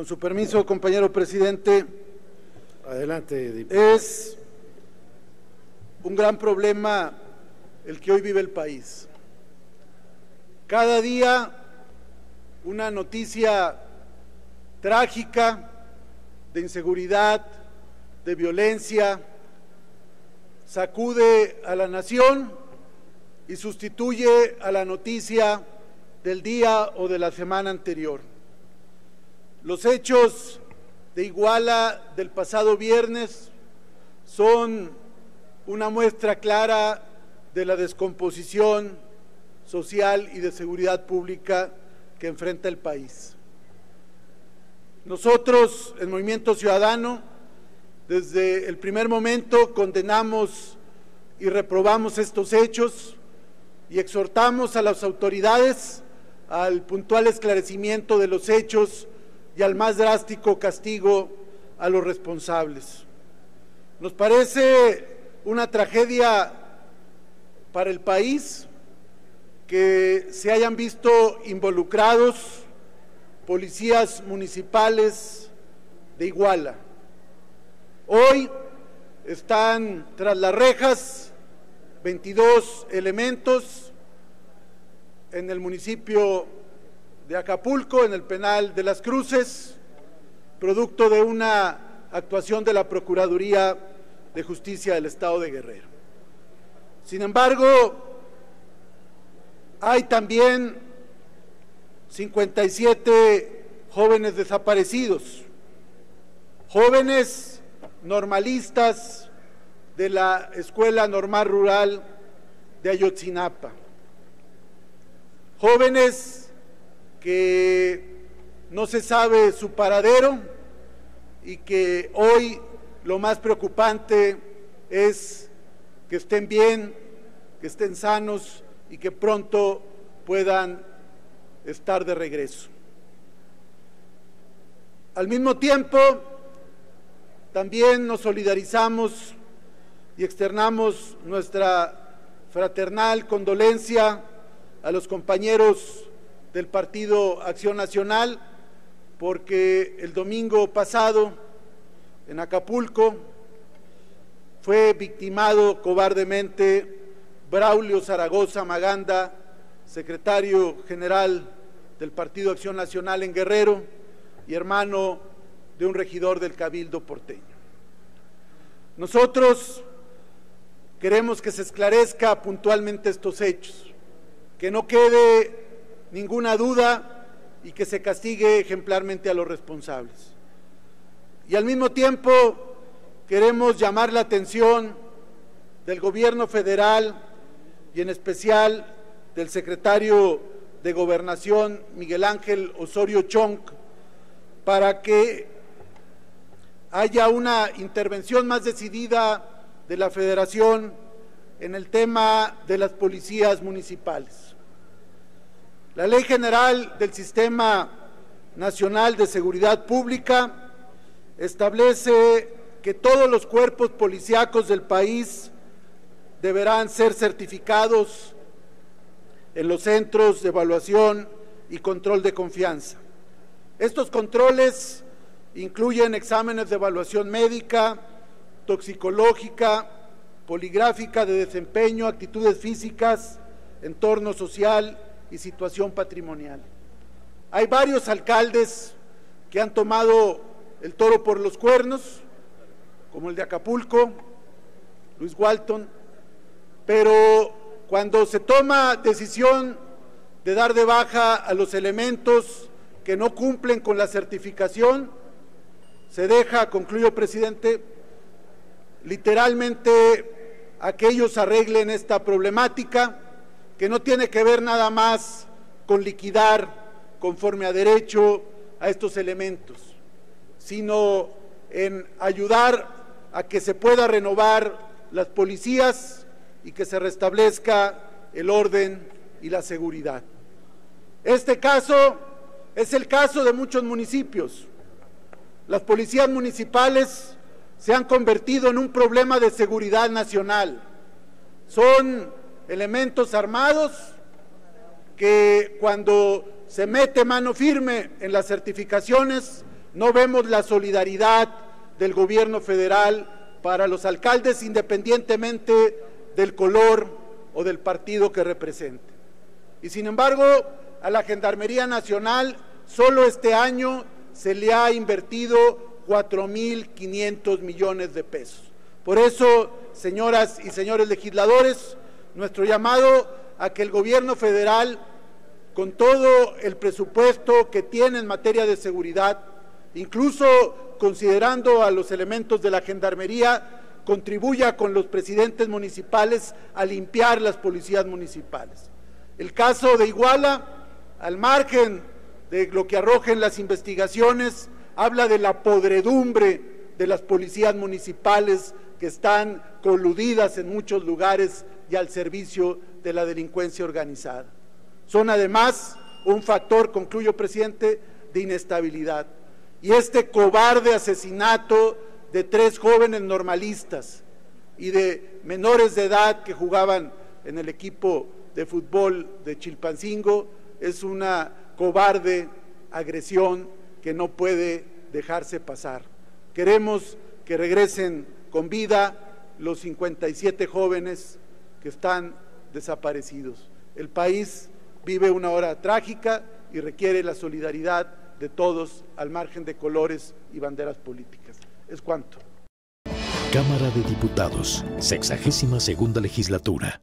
Con su permiso, compañero presidente, Adelante, diputado. es un gran problema el que hoy vive el país. Cada día una noticia trágica de inseguridad, de violencia, sacude a la nación y sustituye a la noticia del día o de la semana anterior. Los hechos de Iguala del pasado viernes son una muestra clara de la descomposición social y de seguridad pública que enfrenta el país. Nosotros, el Movimiento Ciudadano, desde el primer momento condenamos y reprobamos estos hechos y exhortamos a las autoridades al puntual esclarecimiento de los hechos y al más drástico castigo a los responsables. Nos parece una tragedia para el país que se hayan visto involucrados policías municipales de Iguala. Hoy están tras las rejas 22 elementos en el municipio de Acapulco, en el penal de las Cruces, producto de una actuación de la Procuraduría de Justicia del Estado de Guerrero. Sin embargo, hay también 57 jóvenes desaparecidos, jóvenes normalistas de la Escuela Normal Rural de Ayotzinapa, jóvenes que no se sabe su paradero y que hoy lo más preocupante es que estén bien, que estén sanos y que pronto puedan estar de regreso. Al mismo tiempo, también nos solidarizamos y externamos nuestra fraternal condolencia a los compañeros del Partido Acción Nacional porque el domingo pasado en Acapulco fue victimado cobardemente Braulio Zaragoza Maganda, secretario general del Partido Acción Nacional en Guerrero y hermano de un regidor del Cabildo porteño. Nosotros queremos que se esclarezca puntualmente estos hechos, que no quede ninguna duda y que se castigue ejemplarmente a los responsables. Y al mismo tiempo queremos llamar la atención del gobierno federal y en especial del secretario de Gobernación Miguel Ángel Osorio Chong para que haya una intervención más decidida de la Federación en el tema de las policías municipales. La Ley General del Sistema Nacional de Seguridad Pública establece que todos los cuerpos policíacos del país deberán ser certificados en los centros de evaluación y control de confianza. Estos controles incluyen exámenes de evaluación médica, toxicológica, poligráfica de desempeño, actitudes físicas, entorno social y situación patrimonial. Hay varios alcaldes que han tomado el toro por los cuernos, como el de Acapulco, Luis Walton, pero cuando se toma decisión de dar de baja a los elementos que no cumplen con la certificación, se deja, concluyo presidente, literalmente a que ellos arreglen esta problemática que no tiene que ver nada más con liquidar conforme a derecho a estos elementos, sino en ayudar a que se pueda renovar las policías y que se restablezca el orden y la seguridad. Este caso es el caso de muchos municipios. Las policías municipales se han convertido en un problema de seguridad nacional. Son elementos armados que cuando se mete mano firme en las certificaciones no vemos la solidaridad del gobierno federal para los alcaldes independientemente del color o del partido que represente. Y sin embargo, a la Gendarmería Nacional solo este año se le ha invertido 4.500 millones de pesos. Por eso, señoras y señores legisladores, nuestro llamado a que el gobierno federal, con todo el presupuesto que tiene en materia de seguridad, incluso considerando a los elementos de la gendarmería, contribuya con los presidentes municipales a limpiar las policías municipales. El caso de Iguala, al margen de lo que arrojen las investigaciones, habla de la podredumbre de las policías municipales que están coludidas en muchos lugares y al servicio de la delincuencia organizada. Son además un factor, concluyo presidente, de inestabilidad. Y este cobarde asesinato de tres jóvenes normalistas y de menores de edad que jugaban en el equipo de fútbol de Chilpancingo es una cobarde agresión que no puede dejarse pasar. Queremos que regresen con vida los 57 jóvenes que están desaparecidos. El país vive una hora trágica y requiere la solidaridad de todos al margen de colores y banderas políticas. Es cuanto. Cámara de Diputados, sexagésima segunda legislatura.